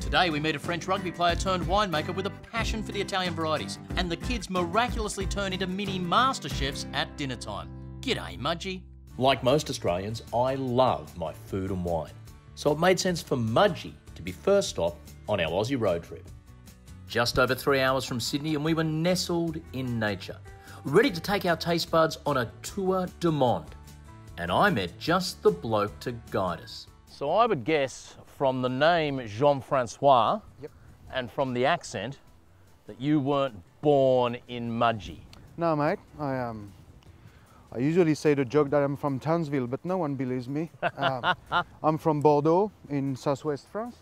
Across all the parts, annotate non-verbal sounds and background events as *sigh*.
Today we meet a French rugby player turned winemaker with a passion for the Italian varieties, and the kids miraculously turn into mini master chefs at dinner time. G'day, Mudgee. Like most Australians, I love my food and wine. So it made sense for Mudgee to be first stop on our Aussie road trip. Just over three hours from Sydney, and we were nestled in nature, ready to take our taste buds on a tour de monde. And I met just the bloke to guide us. So I would guess from the name Jean Francois Yep. and from the accent that you weren't born in Mudgee. No, mate. I um, I usually say the joke that I'm from Townsville, but no one believes me. *laughs* Um, I'm from Bordeaux in southwest France.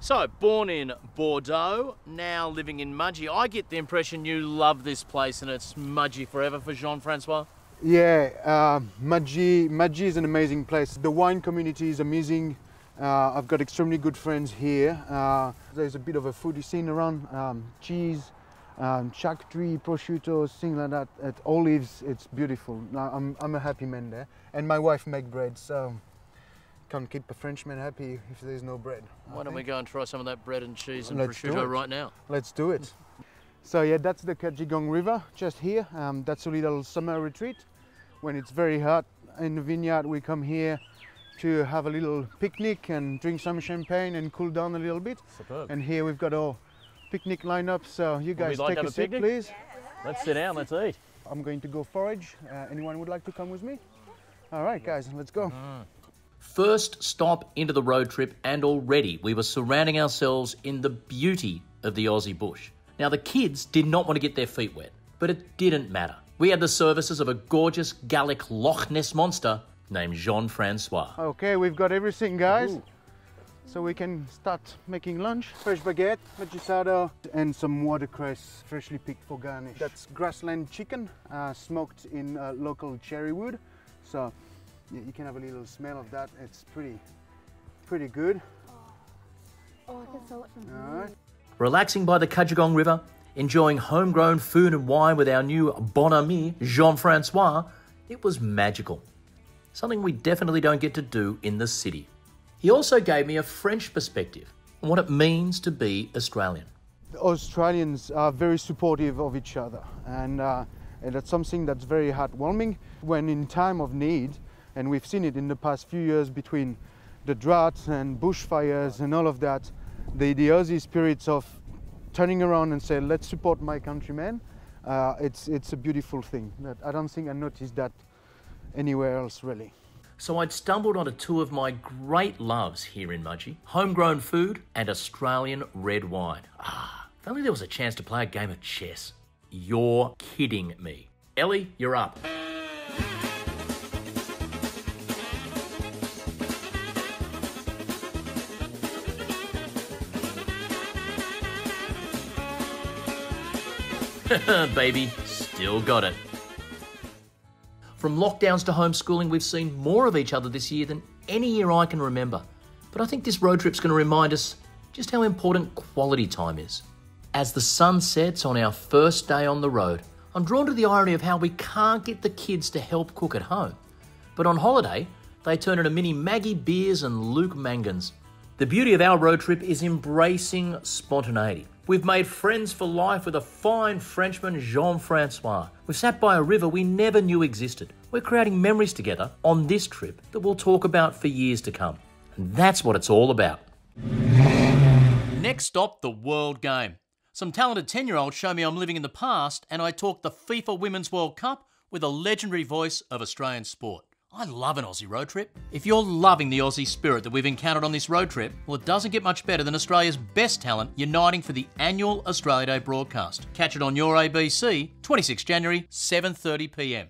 So, born in Bordeaux, now living in Mudgee. I get the impression you love this place and it's Mudgee forever for Jean Francois. Yeah, uh, Mudgee, Mudgee is an amazing place. The wine community is amazing. Uh, I've got extremely good friends here. Uh, there's a bit of a foodie scene around. Um, cheese, um, charcuterie, prosciutto, things like that. At olives, it's beautiful. I'm, I'm a happy man there. And my wife make bread, so can't keep a Frenchman happy if there's no bread. I Why don't we go and try some of that bread and cheese and Let's prosciutto right now? Let's do it. So yeah, that's the Cudgegong River just here. Um, that's a little summer retreat. When it's very hot in the vineyard, we come here to have a little picnic and drink some champagne and cool down a little bit. Superb. And here we've got our picnic lined up. So you Would we guys like to take have a a seat, picnic? please. Let's sit down, let's eat. I'm going to go forage. Uh, anyone would like to come with me? All right, guys, let's go. First stop into the road trip, and already we were surrounding ourselves in the beauty of the Aussie bush. Now, the kids did not want to get their feet wet, but it didn't matter. We had the services of a gorgeous Gallic Loch Ness monster named Jean Francois. Okay, we've got everything, guys. Ooh. So we can start making lunch. Fresh baguette, magisado, and some watercress freshly picked for garnish. That's grassland chicken, uh, smoked in uh, local cherry wood. So yeah, you can have a little smell of that. It's pretty, pretty good. Oh, I can smell it from All right. Relaxing by the Cudgegong River, enjoying homegrown food and wine with our new bon ami, Jean Francois, it was magical. Something we definitely don't get to do in the city. He also gave me a French perspective on what it means to be Australian. Australians are very supportive of each other, and, uh, and that's something that's very heartwarming. When in time of need, and we've seen it in the past few years between the droughts and bushfires and all of that, the, the Aussie spirits of turning around and say, "Let's support my countrymen." Uh, it's it's a beautiful thing. I don't think I noticed that anywhere else really. So I'd stumbled onto two of my great loves here in Mudgee homegrown food and Australian red wine. Ah, if only there was a chance to play a game of chess. You're kidding me. Ellie, you're up. *laughs* Baby, still got it. From lockdowns to homeschooling, we've seen more of each other this year than any year I can remember. But I think this road trip's going to remind us just how important quality time is. As the sun sets on our first day on the road, I'm drawn to the irony of how we can't get the kids to help cook at home. But on holiday, they turn into mini Maggie Beers and Luke Mangans. The beauty of our road trip is embracing spontaneity. We've made friends for life with a fine Frenchman, Jean Francois. We've sat by a river we never knew existed. We're creating memories together on this trip that we'll talk about for years to come. And that's what it's all about. Next stop, the World Game. Some talented 10 year olds show me I'm living in the past, and I talk the FIFA Women's World Cup with a legendary voice of Australian sport. I love an Aussie road trip. If you're loving the Aussie spirit that we've encountered on this road trip, well, it doesn't get much better than Australia's best talent uniting for the annual Australia Day broadcast. Catch it on your ABC, 26 January, 7:30 p.m.